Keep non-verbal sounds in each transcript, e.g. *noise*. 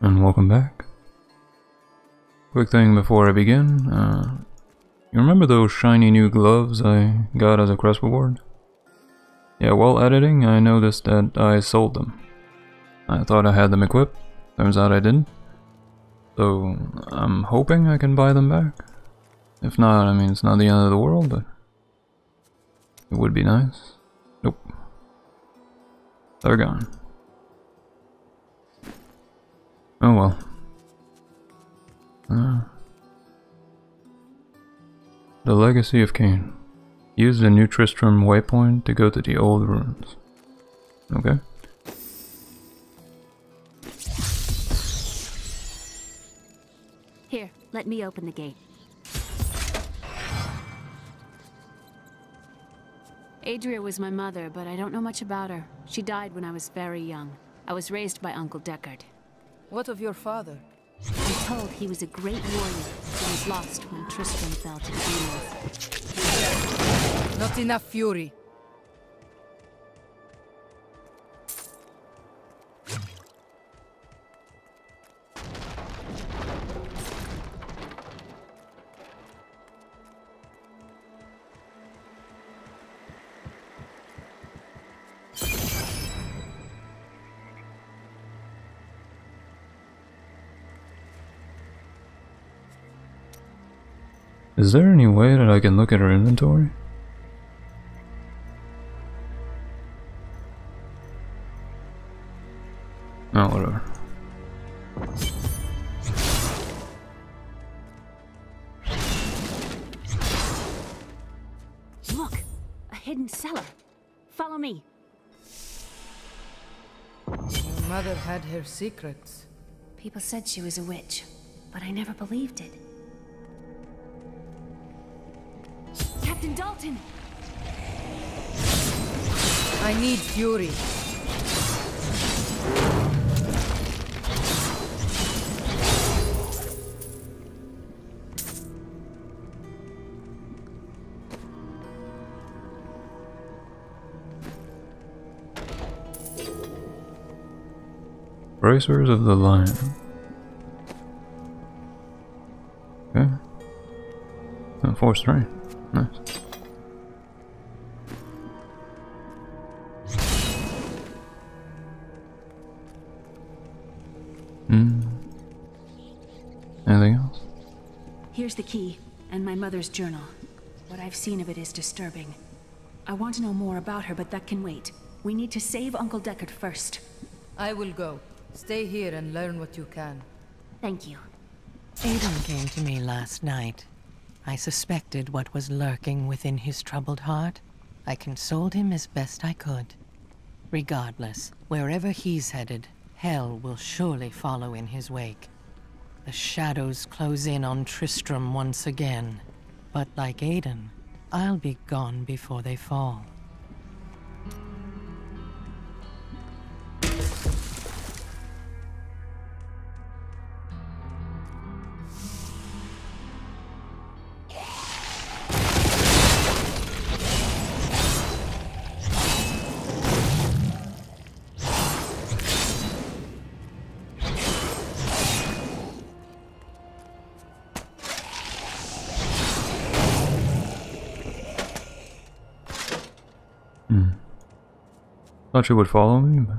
And welcome back. Quick thing before I begin, uh, you remember those shiny new gloves I got as a quest reward? Yeah, while editing, I noticed that I sold them. I thought I had them equipped, turns out I didn't. So, I'm hoping I can buy them back. If not, I mean, it's not the end of the world, but it would be nice. Nope. They're gone. Oh well. Uh, the Legacy of Cain. Use the New Tristram waypoint to go to the old ruins. Okay. Here, let me open the gate. Adria was my mother, but I don't know much about her. She died when I was very young. I was raised by Uncle Deckard. What of your father? I'm told he was a great warrior, but was lost when Tristram fell to the demons. Not enough fury. Is there any way that I can look at her inventory? Oh, whatever. Look! A hidden cellar. Follow me. Your mother had her secrets. People said she was a witch, but I never believed it. Captain Daltyn! I need fury. Bracers of the Lion. Okay. Four strength. Nice. Key, and my mother's journal. What I've seen of it is disturbing. I want to know more about her, but that can wait. We need to save Uncle Deckard first. I will go. Stay here and learn what you can. Thank you. Aidan came to me last night. I suspected what was lurking within his troubled heart. I consoled him as best I could. Regardless, wherever he's headed, hell will surely follow in his wake. The shadows close in on Tristram once again. But like Aidan, I'll be gone before they fall. Thought you would follow me, but...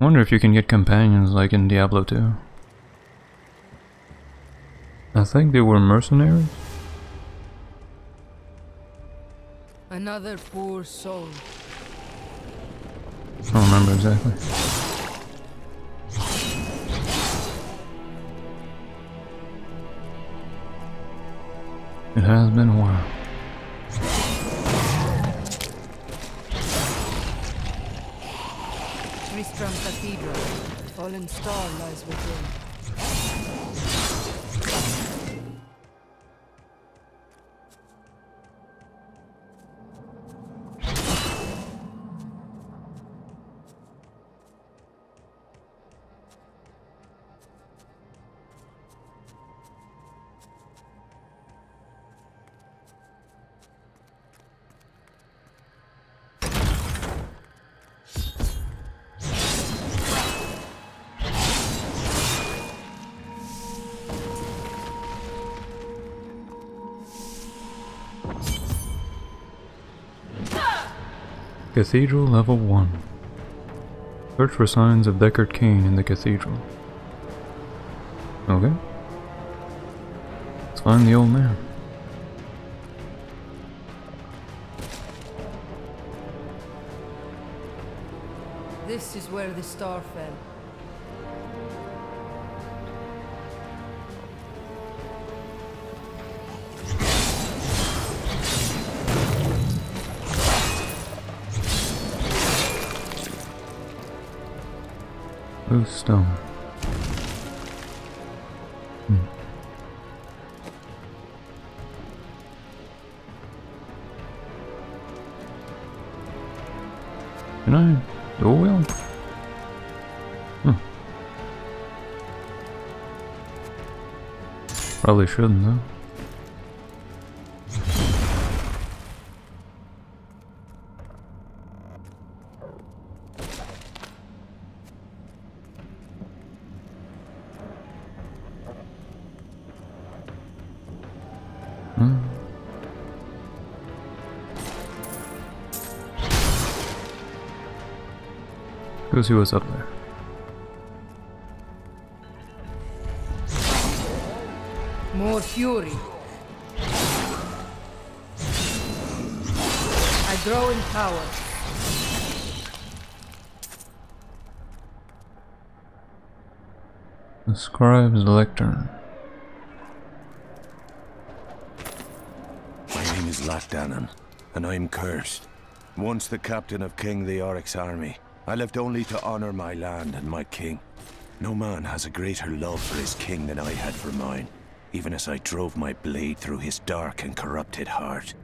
Wonder if you can get companions like in Diablo 2. I think they were mercenaries? Another poor soul. I don't remember exactly. It has been a while. Tristram Cathedral. The fallen star lies within. Cathedral Level 1. Search for signs of Deckard Cain in the cathedral. Okay. Let's find the old man. This is where the star fell. Can I? Oh well. Hmm. Probably shouldn't though. Go see what's up there. More fury. I grow in power. The scribe's lectern. My name is Lachdanan, and I'm cursed. Once the captain of King Leoric's army, I lived only to honor my land and my king. No man has a greater love for his king than I had for mine, even as I drove my blade through his dark and corrupted heart.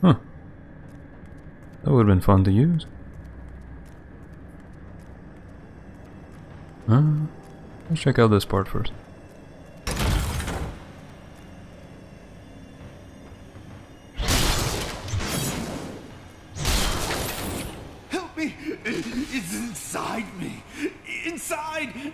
Huh. That would have been fun to use. Uh, let's check out this part first. Help me! It's inside me! Inside!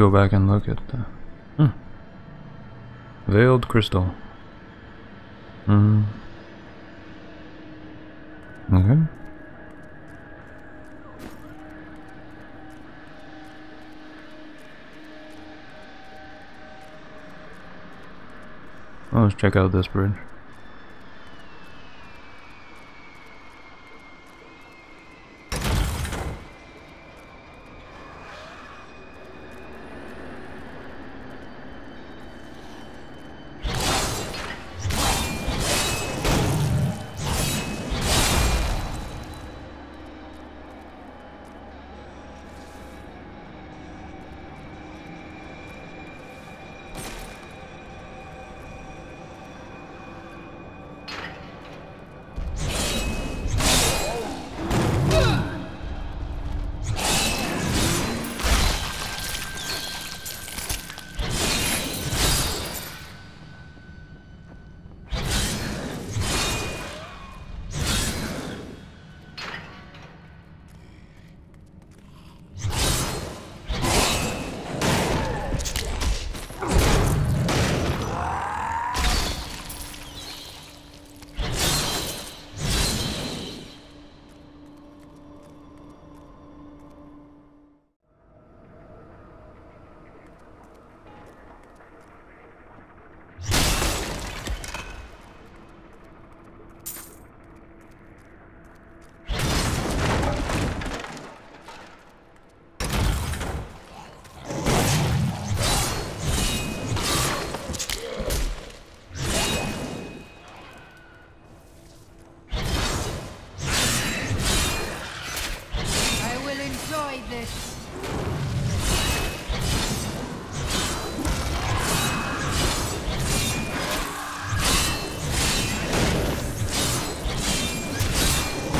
Go back and look at the hmm. veiled crystal. Hmm. Okay. Let's check out this bridge.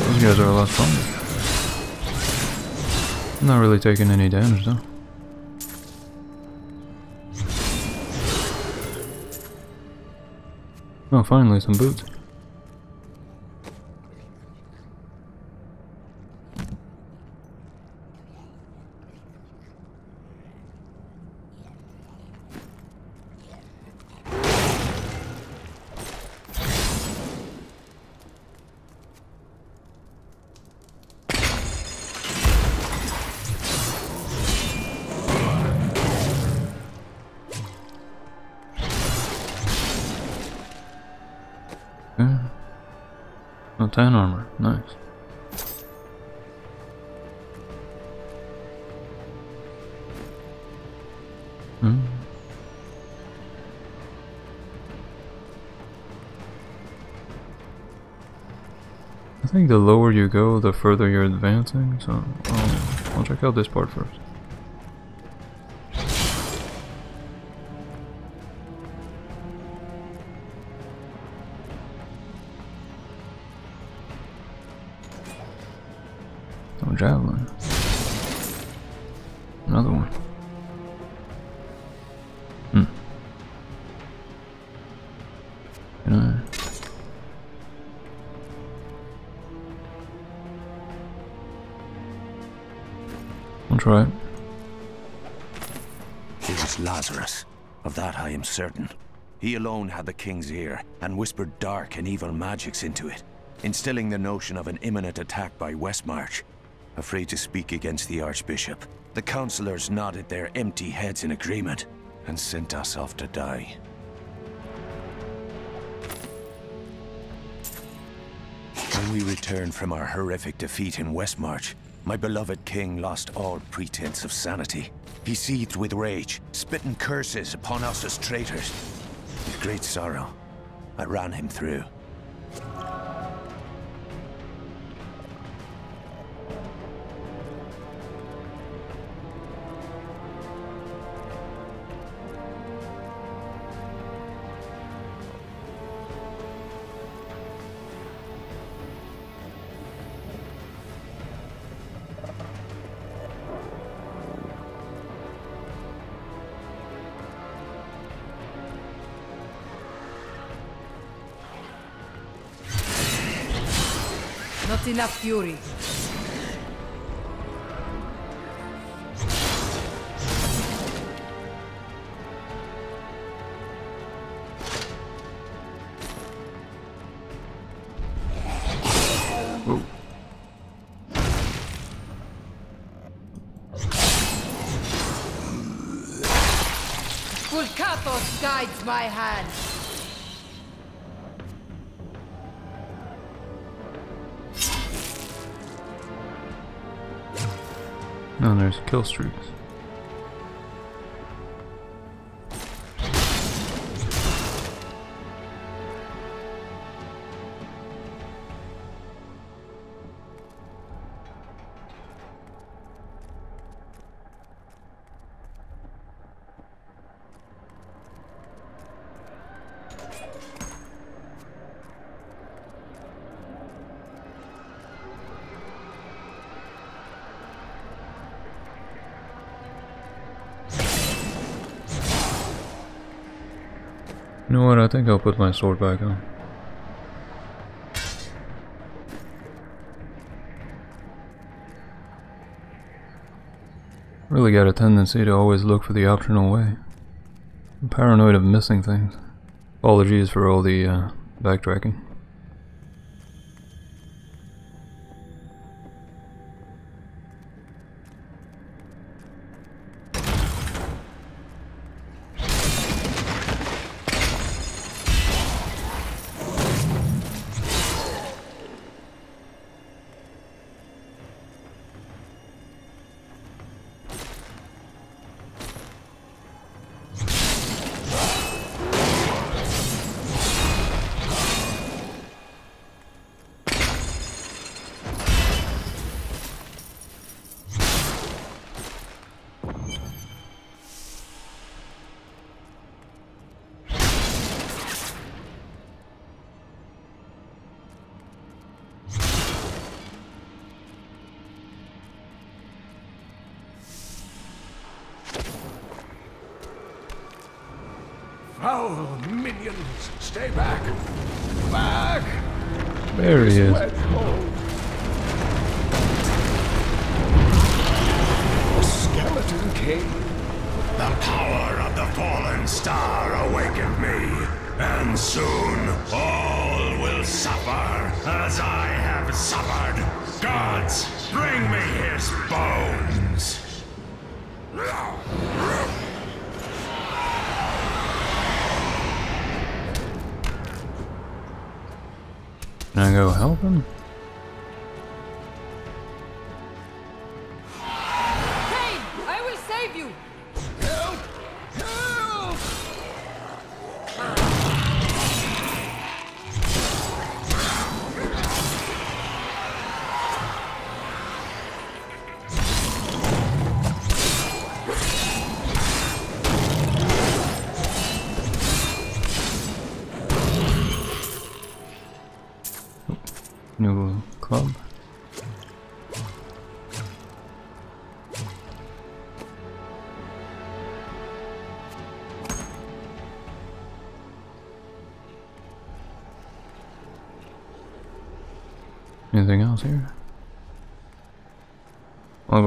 Those guys are a lot stronger. Not really taking any damage though. Oh, finally some boots. 10 armor. Nice. Hmm. I think the lower you go, the further you're advancing, so I'll, I'll check out this part first. Can I? I'll try it. It was Lazarus. Of that I am certain. He alone had the king's ear, and whispered dark and evil magics into it, instilling the notion of an imminent attack by Westmarch. Afraid to speak against the Archbishop, the councillors nodded their empty heads in agreement, and sent us off to die. We returned from our horrific defeat in Westmarch, my beloved king lost all pretense of sanity. He seethed with rage, spitting curses upon us as traitors. With great sorrow, I ran him through. Enough fury. Whoa. Bul-Kathos guides my hand. No, there's kill streaks. What? I think I'll put my sword back on. Really got a tendency to always look for the optional way. I'm paranoid of missing things. Apologies for all the uh, backtracking. Minions! Stay back! Back! There he is. Wedge! The oh. Skeleton King! The power of the fallen star awakened me, and soon all will suffer as I have suffered. Gods, bring me his bones! Can I go help him?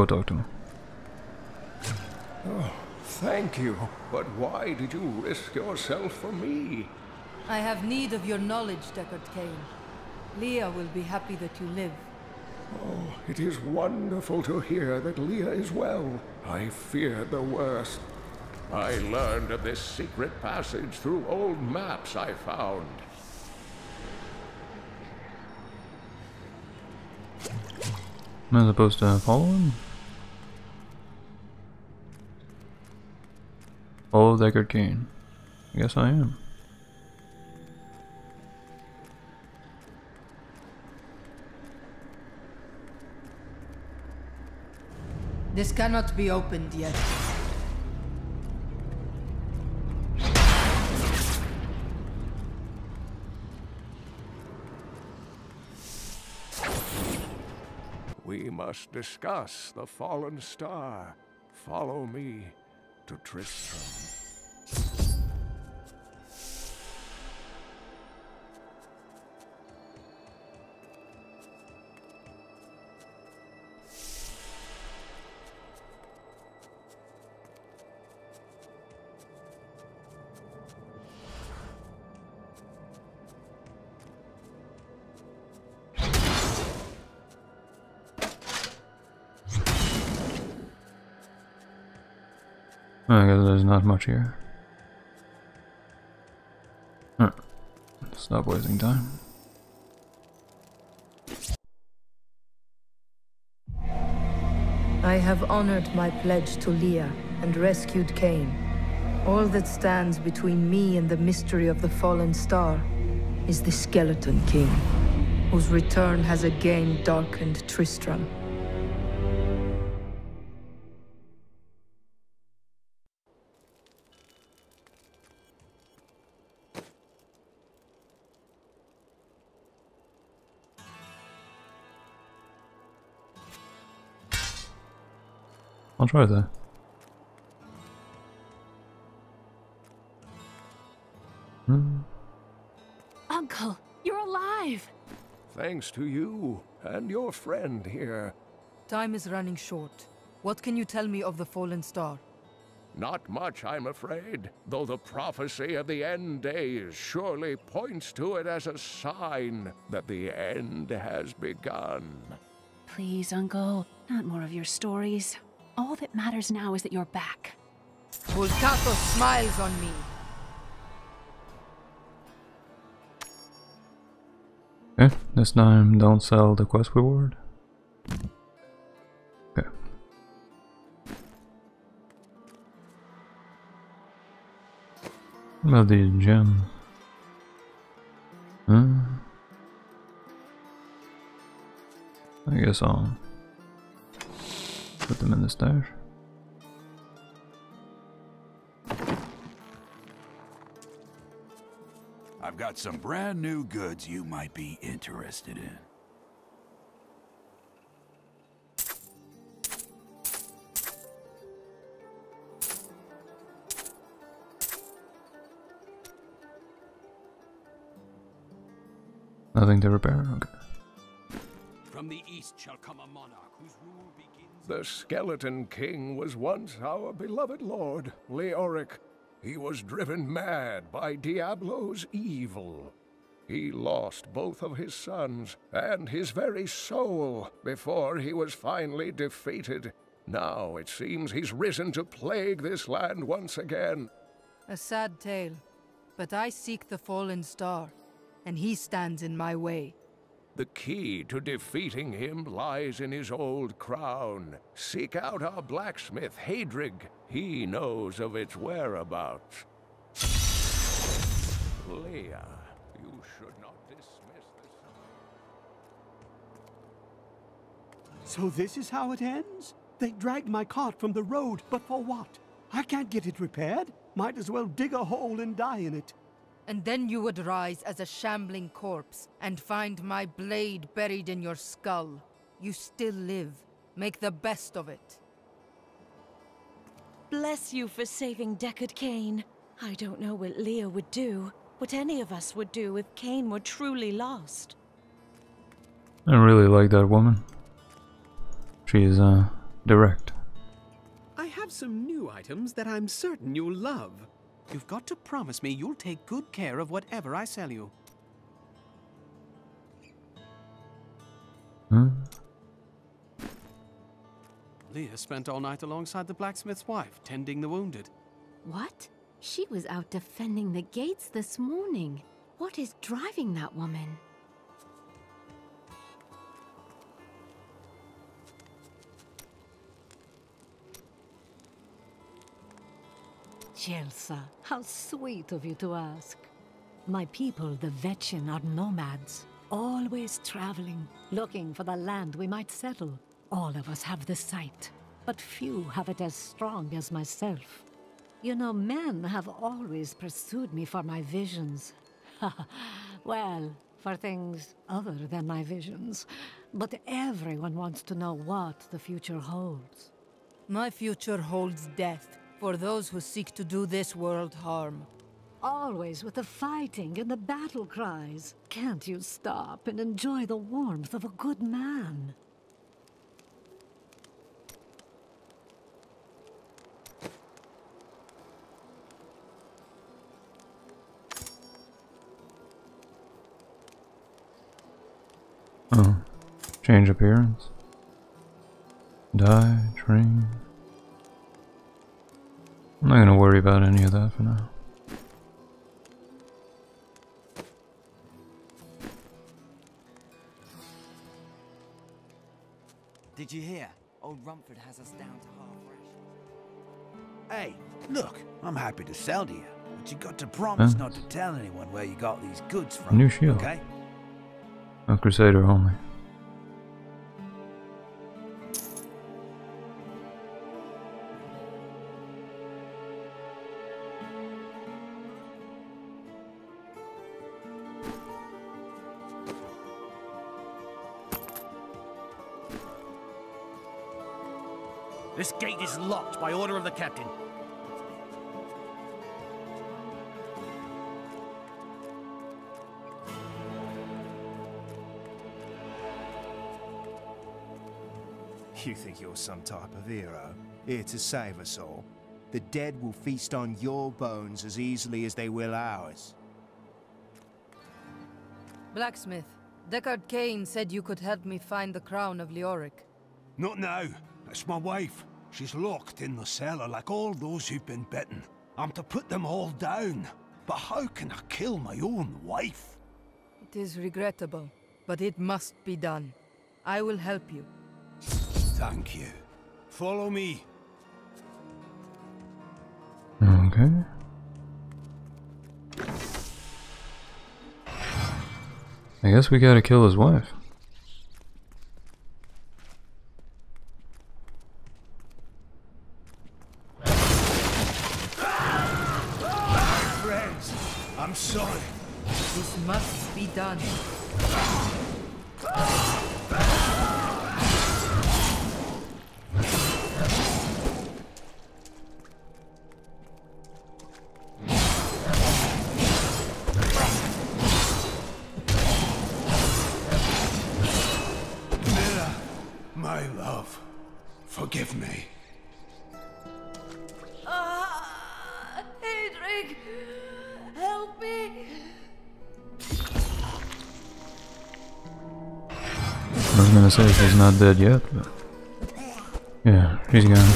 Go talk to him. Thank you, but why did you risk yourself for me? I have need of your knowledge, Deckard Cain. Leah will be happy that you live. Oh, it is wonderful to hear that Leah is well. I feared the worst. I learned of this secret passage through old maps I found. Am I supposed to follow him? Follow Deckard Cain. I guess I am. This cannot be opened yet. We must discuss the fallen star. Follow me to Tristram. Oh, I guess there's not much here. Alright. Stop wasting time. I have honored my pledge to Leah and rescued Cain. All that stands between me and the mystery of the fallen star is the Skeleton King, whose return has again darkened Tristram. I'll try that. Hmm. Uncle, you're alive! Thanks to you and your friend here. Time is running short. What can you tell me of the fallen star? Not much, I'm afraid, though the prophecy of the end days surely points to it as a sign that the end has begun. Please, Uncle, not more of your stories. All that matters now is that you're back. Bul-Kathos smiles on me. Okay, this time don't sell the quest reward. Okay. What about these gems? Hmm. I guess I'll Put them in the stash. I've got some brand new goods you might be interested in. Nothing to repair? Okay. From the east shall come a monarch whose rule begins. The Skeleton King was once our beloved lord, Leoric. He was driven mad by Diablo's evil. He lost both of his sons and his very soul before he was finally defeated. Now it seems he's risen to plague this land once again. A sad tale, but I seek the fallen star, and he stands in my way. The key to defeating him lies in his old crown. Seek out our blacksmith, Haedrig. He knows of its whereabouts. Leah, you should not dismiss this. So this is how it ends? They dragged my cart from the road, but for what? I can't get it repaired. Might as well dig a hole and die in it. And then you would rise as a shambling corpse and find my blade buried in your skull. You still live. Make the best of it. Bless you for saving Deckard Cain. I don't know what Leah would do, what any of us would do if Cain were truly lost. I really like that woman. She's, uh, direct. I have some new items that I'm certain you'll love. You've got to promise me you'll take good care of whatever I sell you. Hmm? Leah spent all night alongside the blacksmith's wife, tending the wounded. What? She was out defending the gates this morning. What is driving that woman? Chelsea, how sweet of you to ask. My people, the Vecin, are nomads, always traveling, looking for the land we might settle. All of us have the sight, but few have it as strong as myself. You know, men have always pursued me for my visions. *laughs* well, for things other than my visions. But everyone wants to know what the future holds. My future holds death for those who seek to do this world harm. Always with the fighting and the battle cries. Can't you stop and enjoy the warmth of a good man? Oh. Change appearance. Die, train. I'm not gonna worry about any of that for now. Did you hear? Old Rumford has us down to half rations. Hey, look, I'm happy to sell to you, but you got to promise Huh? not to tell anyone where you got these goods from. New shield. Okay? A Crusader only. This gate is locked by order of the captain. You think you're some type of hero, here to save us all? The dead will feast on your bones as easily as they will ours. Blacksmith, Deckard Cain said you could help me find the crown of Leoric. Not now. That's my wife. She's locked in the cellar like all those who've been bitten. I'm to put them all down. But how can I kill my own wife? It is regrettable, but it must be done. I will help you. Thank you. Follow me. Okay. I guess we gotta kill his wife. My love, forgive me. Ah, Haedrig! Help me! I was gonna say she's not dead yet, but yeah, she's gone.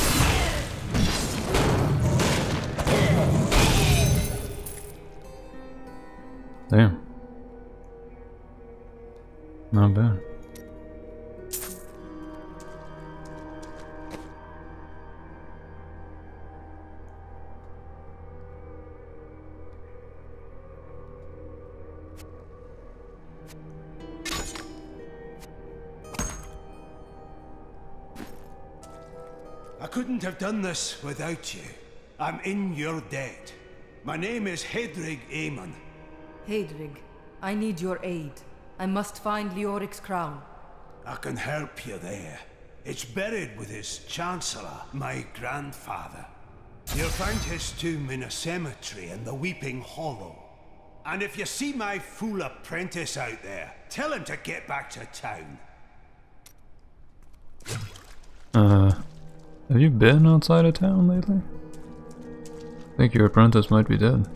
Damn. Not bad. Have done this without you. I'm in your debt. My name is Haedrig Eamon. Haedrig, I need your aid. I must find Leoric's crown. I can help you there. It's buried with his Chancellor, my grandfather. You'll find his tomb in a cemetery in the Weeping Hollow. And if you see my fool apprentice out there, tell him to get back to town. Uh, have you been outside of town lately? I think your apprentice might be dead.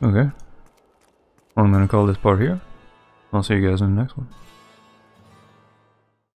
Okay. Well, I'm gonna call this part here. I'll see you guys in the next one.